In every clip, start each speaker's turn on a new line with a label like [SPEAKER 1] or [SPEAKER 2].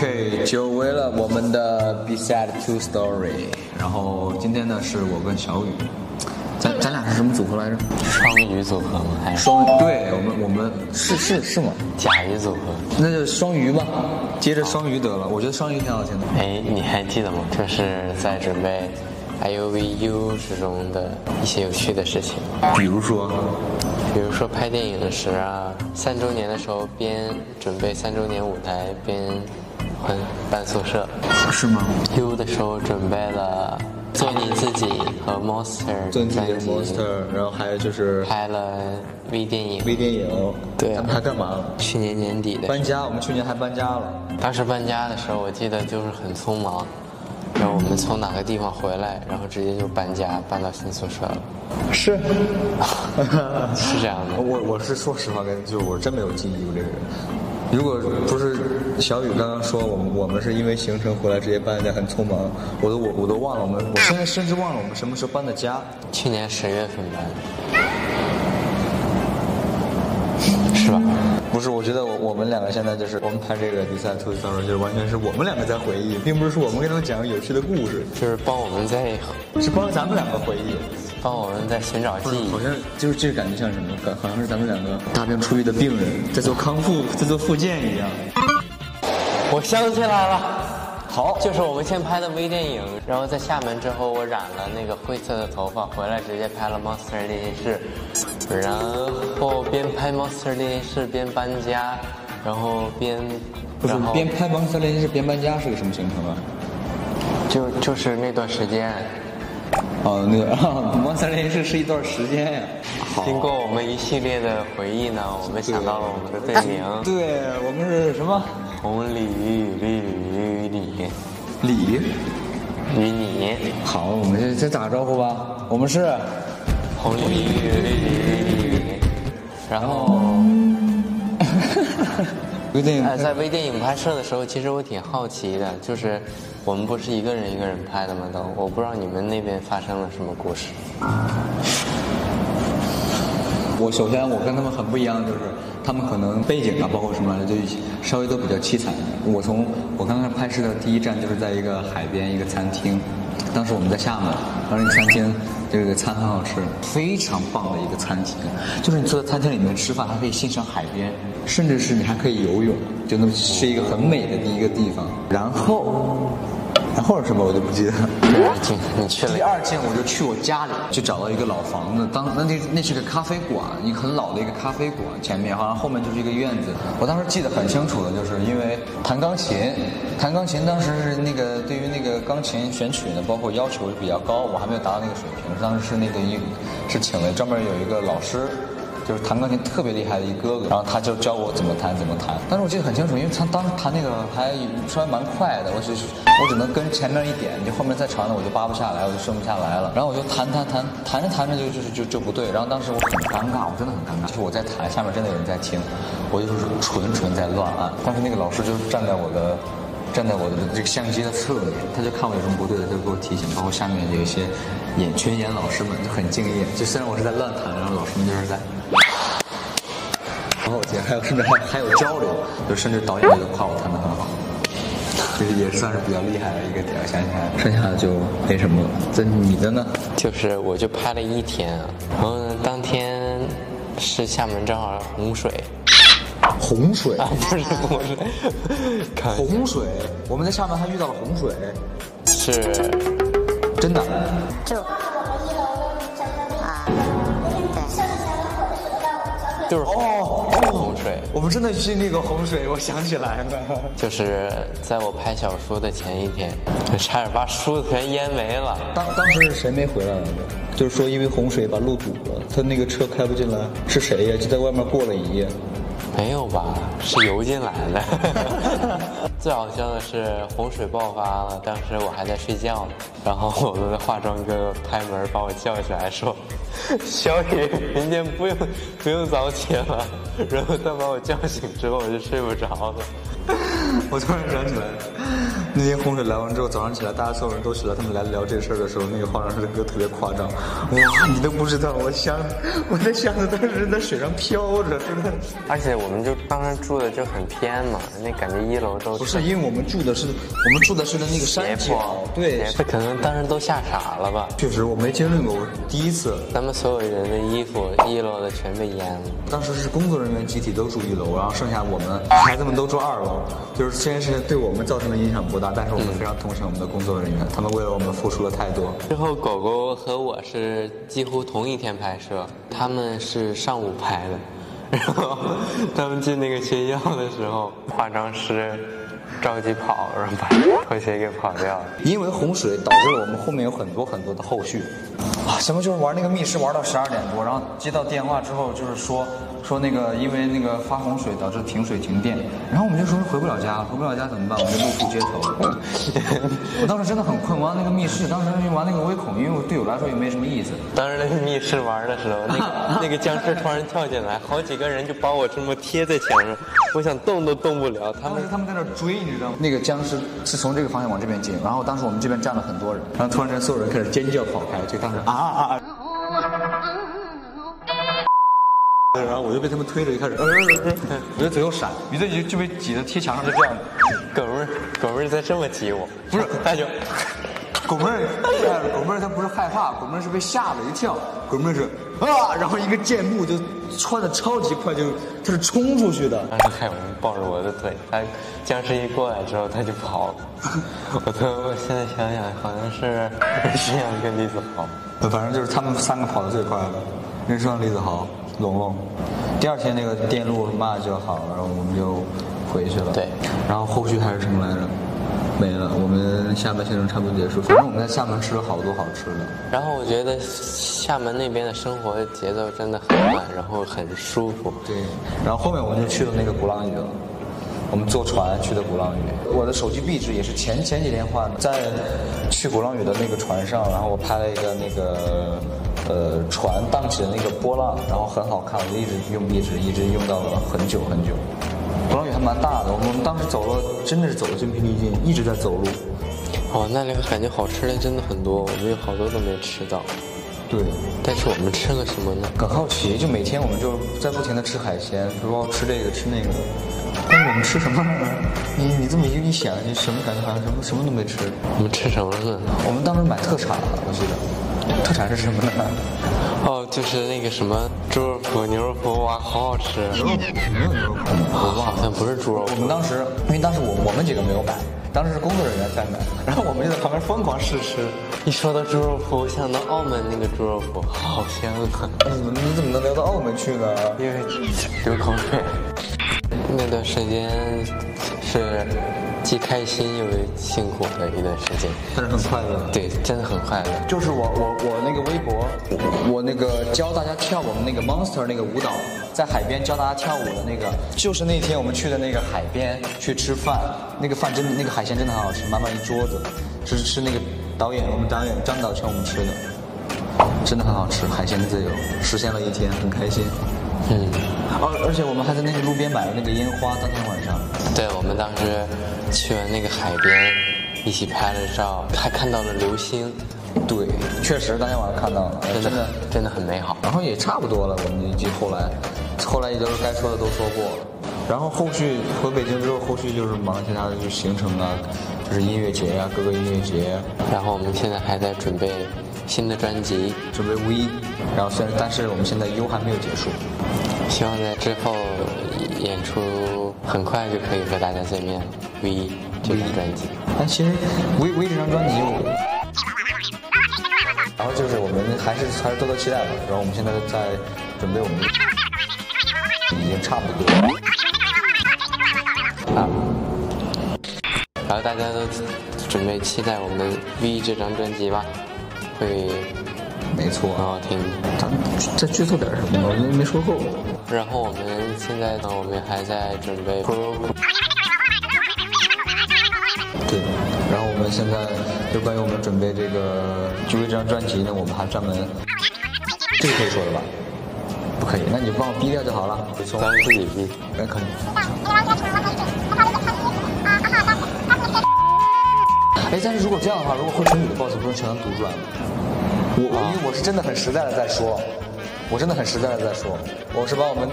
[SPEAKER 1] OK，久违了我们的 Beside Two Story。然后今天呢是我跟小雨，咱咱俩是什么组合来着？
[SPEAKER 2] 双鱼组合吗？还是
[SPEAKER 1] 双对，我们我们是是是吗？
[SPEAKER 2] 甲鱼组合？
[SPEAKER 1] 那就双鱼吧，接着双鱼得了。我觉得双鱼挺好听的。
[SPEAKER 2] 哎，你还记得吗？这是在准备 I U V U 之中的一些有趣的事情，
[SPEAKER 1] 比如说，
[SPEAKER 2] 比如说拍电影时啊，三周年的时候边准备三周年舞台边换搬宿舍
[SPEAKER 1] 是吗
[SPEAKER 2] ？，U 的时候准备了做你自己和 Monster
[SPEAKER 1] 尊敬的
[SPEAKER 2] 专辑
[SPEAKER 1] Monster，然后还有就是
[SPEAKER 2] 拍了微电影，
[SPEAKER 1] 微电影。
[SPEAKER 2] 对啊
[SPEAKER 1] 咱们还干嘛了？
[SPEAKER 2] 去年年底的
[SPEAKER 1] 搬家，我们去年还搬家了。
[SPEAKER 2] 当时搬家的时候，我记得就是很匆忙，然后我们从哪个地方回来，然后直接就搬家，搬到新宿舍了，
[SPEAKER 1] 是，
[SPEAKER 2] 是这样的。
[SPEAKER 1] 我我是说实话，跟就是我真没有记忆过这个人。如果不是小雨刚刚说我们我们是因为行程回来直接搬家很匆忙，我都我我都忘了我们，我现在甚至忘了我们什么时候搬的家。
[SPEAKER 2] 去年十月份搬，是
[SPEAKER 1] 不是，我觉得我我们两个现在就是我们拍这个比赛特别当中，就是完全是我们两个在回忆，并不是说我们给他们讲有趣的故事，
[SPEAKER 2] 就是帮我们在
[SPEAKER 1] 是帮咱们两个回忆。
[SPEAKER 2] 帮我们在寻找记忆
[SPEAKER 1] 好。像就是这个感觉像什么？感好像是咱们两个大病初愈的病人在做康复，在做复健一样。
[SPEAKER 2] 我想起来了，好，就是我们先拍的微电影，然后在厦门之后，我染了那个灰色的头发，回来直接拍了 Monster 练习室，然后边拍 Monster 练习室边搬家，然后边
[SPEAKER 1] 不是边拍《Monster 练习室》边搬家是个什么行程啊？
[SPEAKER 2] 就就是那段时间，
[SPEAKER 1] 哦，那个《盲测练习室》是一段时间呀。
[SPEAKER 2] 经过我们一系列的回忆呢，我们想到了我们的队名
[SPEAKER 1] 对我们是什么？
[SPEAKER 2] 红鲤鱼鲤鲤鲤
[SPEAKER 1] 鱼。
[SPEAKER 2] 与你，
[SPEAKER 1] 好，我们先先打个招呼吧。我们是，
[SPEAKER 2] 红鲤鱼鲤鲤鲤，然后。
[SPEAKER 1] 微电影
[SPEAKER 2] 哎，在微电影拍摄的时候，其实我挺好奇的，就是我们不是一个人一个人拍的吗？都，我不知道你们那边发生了什么故事。
[SPEAKER 1] 我首先我跟他们很不一样，就是他们可能背景啊，包括什么来着，就稍微都比较凄惨。我从我刚开始拍摄的第一站就是在一个海边一个餐厅，当时我们在厦门，当时那个餐厅这个餐很好吃，非常棒的一个餐厅，就是你坐在餐厅里面吃饭，还可以欣赏海边，甚至是你还可以游泳，就那么是一个很美的第一个地方。然后，后是什么我就不记得了。
[SPEAKER 2] 第二件，你去了
[SPEAKER 1] 第二件我就去我家里，就找到一个老房子，当那那那是个咖啡馆，一个很老的一个咖啡馆，前面好像后面就是一个院子。我当时记得很清楚的，就是因为弹钢琴，弹钢琴当时是那个对于那个钢琴选曲呢，包括要求比较高，我还没有达到那个水平。当时是那个一是请了专门有一个老师。就是弹钢琴特别厉害的一哥哥，然后他就教我怎么弹怎么弹。但是我记得很清楚，因为他当时弹那个还稍微蛮快的，我只我只能跟前面一点，就后面再长的我就扒不下来，我就顺不下来了。然后我就弹弹弹弹着弹着就就是就就不对。然后当时我很尴尬，我真的很尴尬，就是我在弹，下面真的有人在听，我就是纯纯在乱按。但是那个老师就站在我的。站在我的这个相机的侧面，他就看我有什么不对的，他就给我提醒。包括下面有一些演群演老师们就很敬业，就虽然我是在乱弹，然后老师们就是在。然后我记得还有甚至还还有交流，就甚至导演都夸我弹得很好，就是也算是比较厉害的一个点。想起来，剩下的就没什么了。这你的呢？
[SPEAKER 2] 就是我就拍了一天啊，然后呢，当天是厦门正好洪水
[SPEAKER 1] 洪水，
[SPEAKER 2] 啊，不是洪水，看
[SPEAKER 1] 洪水，我们在厦门还遇到了洪水，
[SPEAKER 2] 是
[SPEAKER 1] 真的。
[SPEAKER 3] 就啊，对，
[SPEAKER 2] 就是
[SPEAKER 1] 哦
[SPEAKER 2] 洪水。
[SPEAKER 1] 我们真的经历过洪水，我想起来了。
[SPEAKER 2] 就是在我拍小说的前一天，差点把书全淹没了。
[SPEAKER 1] 当当时是谁没回来来着？就是说因为洪水把路堵了，他那个车开不进来，是谁呀？就在外面过了一夜。
[SPEAKER 2] 没有吧？是游进来的。最好笑的是洪水爆发了，当时我还在睡觉呢，然后我们的化妆哥哥拍门把我叫起来说：“小雨，明天不用不用早起了。”然后他把我叫醒之后，我就睡不着了。
[SPEAKER 1] 我突然想起来，那天洪水来完之后，早上起来，大家所有人都起来，他们来聊这事儿的时候，那个化妆师的歌特别夸张。哇，你都不知道，我箱，我的箱子当时在水上飘着，真的。
[SPEAKER 2] 而且我们就当时住的就很偏嘛，那感觉一楼都
[SPEAKER 1] 不是，因为我们住的是我们住的是在那个山脚，对，
[SPEAKER 2] 这可能当时都吓傻了吧。
[SPEAKER 1] 确实，我没经历过，我第一次。
[SPEAKER 2] 咱们所有人的衣服，一楼的全被淹了。
[SPEAKER 1] 当时是工作人员集体都住一楼，然后剩下我们孩子们都住二楼，就是这件事情对我们造成的影响不大，但是我们非常同情我们的工作人员，他们为了我们付出了太多。
[SPEAKER 2] 之后狗狗和我是几乎同一天拍摄，他们是上午拍的，然后他们进那个学校的时候，化妆师着急跑，然后把拖鞋给跑掉了。
[SPEAKER 1] 因为洪水导致了我们后面有很多很多的后续，啊，什么就是玩那个密室玩到十二点多，然后接到电话之后就是说。说那个因为那个发洪水导致停水停电，然后我们就说回不了家，回不了家怎么办？我们就露宿街头。我当时真的很困，玩那个密室，当时玩那个微恐，因为对我来说也没什么意思。
[SPEAKER 2] 当时那个密室玩的时候，那个 那个僵尸突然跳进来，好几个人就把我这么贴在墙上，我想动都动不了。
[SPEAKER 1] 他们他们在那追，你知道吗？那个僵尸是从这个方向往这边进，然后当时我们这边站了很多人，然后突然间所有人开始尖叫跑开，就当时啊啊啊！然后我就被他们推着，就开始，我就左右闪，于是就就被挤得贴墙上，就这样。
[SPEAKER 2] 狗妹儿，狗妹儿在这么挤我，
[SPEAKER 1] 不是大舅，狗妹儿，狗妹儿她不是害怕，狗妹儿是被吓了一跳，狗妹儿是啊，然后一个箭步就窜的超级快，就他是冲出去的。
[SPEAKER 2] 当时海文抱着我的腿，他僵尸一过来之后他就跑了。我都我现在想想好像是 这样跟李子豪，
[SPEAKER 1] 反正就是他们三个跑的最快的，人生李子豪。龙龙，第二天那个电路嘛就好了，然后我们就回去了。
[SPEAKER 2] 对，
[SPEAKER 1] 然后后续还是什么来着？没了。我们厦门行程差不多结束。反正我们在厦门吃了好多好吃的。
[SPEAKER 2] 然后我觉得厦门那边的生活节奏真的很慢，然后很舒服。
[SPEAKER 1] 对。然后后面我们就去了那个鼓浪屿了。我们坐船去的鼓浪屿。我的手机壁纸也是前前几天换的，在去鼓浪屿的那个船上，然后我拍了一个那个。呃，船荡起的那个波浪，然后很好看，我就一直用壁纸，一直用到了很久很久。鼓浪屿还蛮大的，我们当时走了，真的是走的筋疲力尽，一直在走路。
[SPEAKER 2] 哦，那里感觉好吃的真的很多，我们有好多都没吃到。
[SPEAKER 1] 对，
[SPEAKER 2] 但是我们吃了什么呢？
[SPEAKER 1] 很好奇，就每天我们就在不停的吃海鲜，说吃这个吃那个。但是我们吃什么？你你这么一一想，你什么感觉？好像什么什么都没吃。
[SPEAKER 2] 我们吃什么了？
[SPEAKER 1] 我们当时买特产了，我记得。特产是什么呢？
[SPEAKER 2] 哦，就是那个什么猪肉脯、牛肉脯，哇，好好吃！
[SPEAKER 1] 牛肉脯没有牛肉脯
[SPEAKER 2] 我好像不是猪肉。
[SPEAKER 1] 我们当时，因为当时我我们几个没有买，当时是工作人员在买，然后我们就在旁边疯狂试吃。
[SPEAKER 2] 一说到猪肉脯，我想到澳门那个猪肉脯，好香啊！
[SPEAKER 1] 你们你怎么能聊到澳门去呢？
[SPEAKER 2] 因为流口水。那段时间是。既开心又辛苦的一段时间，
[SPEAKER 1] 但是很快乐。
[SPEAKER 2] 对，真的很快乐。
[SPEAKER 1] 就是我我我那个微博，我那个教大家跳我们那个 Monster 那个舞蹈，在海边教大家跳舞的那个，就是那天我们去的那个海边去吃饭，那个饭真的那个海鲜真的很好吃，满满一桌子，是是那个导演我们导演张导请我们吃的，真的很好吃，海鲜自由，实现了一天，很开心。嗯，而而且我们还在那个路边买了那个烟花，当天晚上。
[SPEAKER 2] 对，我们当时。去了那个海边，一起拍了照，还看到了流星。
[SPEAKER 1] 对，确实当天晚上看到了，
[SPEAKER 2] 真的真的很美好。
[SPEAKER 1] 然后也差不多了，我们已经后来，后来也就是该说的都说过了。然后后续回北京之后，后续就是忙其他的，就行程啊，就是音乐节啊，各个音乐节。
[SPEAKER 2] 然后我们现在还在准备新的专辑，
[SPEAKER 1] 准备 V。然后虽然，但是我们现在 U 还没有结束，
[SPEAKER 2] 希望在之后演出很快就可以和大家见面。V 这张专辑，
[SPEAKER 1] 但其实 V V 这张专辑我，然后就是我们还是还是多多期待吧。然后我们现在在准备我们，已经差不多
[SPEAKER 2] 啊。然后大家都准备期待我们 V 这张专辑吧，会
[SPEAKER 1] 没错，
[SPEAKER 2] 很好听。
[SPEAKER 1] 咱再剧透点什么？我们没说够。
[SPEAKER 2] 然后我们现在呢，我们还在准备。
[SPEAKER 1] 对，然后我们现在就关于我们准备这个就为这张专辑呢，我们还专门，这个可以说的吧？不可以，那你就帮我逼掉就好了。
[SPEAKER 2] 咱们自己逼，
[SPEAKER 1] 哎，可以。哎，但是如果这样的话，如果会成你的 boss 不是全都读出来吗？我因为我是真的很实在的在说，我真的很实在的在说，我是把我们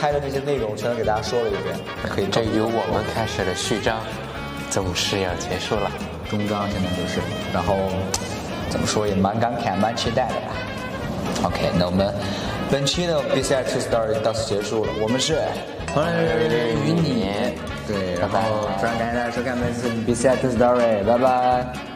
[SPEAKER 1] 拍的那些内容全都给大家说了一遍，可以
[SPEAKER 2] 这由我们开始的序章，总是要结束了。
[SPEAKER 1] 终章现在就是，然后怎么说也蛮感慨、蛮期待的吧。OK，那我们本期的比赛 Two Story 到此结束了。我们是
[SPEAKER 2] 朋友与你，
[SPEAKER 1] 对，然后非常感谢大家收看本次比赛 Two Story，拜拜。